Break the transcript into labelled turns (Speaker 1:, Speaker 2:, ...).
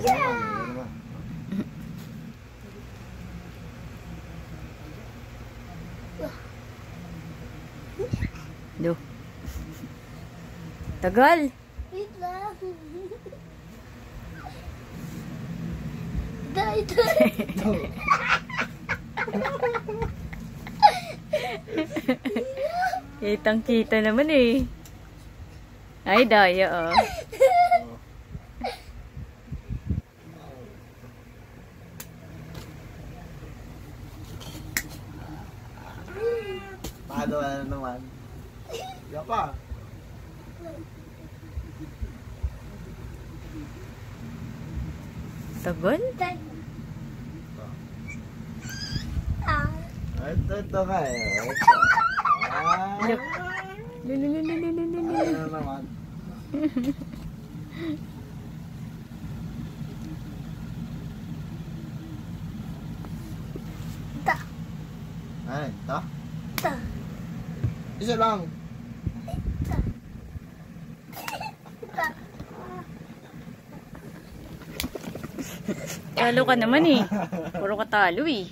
Speaker 1: Do. Tagal.
Speaker 2: Wait lang. Day, day.
Speaker 1: Kitang kita naman eh. Ay, daya oh.
Speaker 3: Paano na naman? Yan pa.
Speaker 1: Tagal?
Speaker 3: Ito, ito ka eh. Ito. Ah, ano na naman?
Speaker 2: Ta.
Speaker 3: Ay, ito?
Speaker 2: Ta.
Speaker 3: Isa lang.
Speaker 2: Ta.
Speaker 1: Talo ka naman eh. Puro ka talo eh.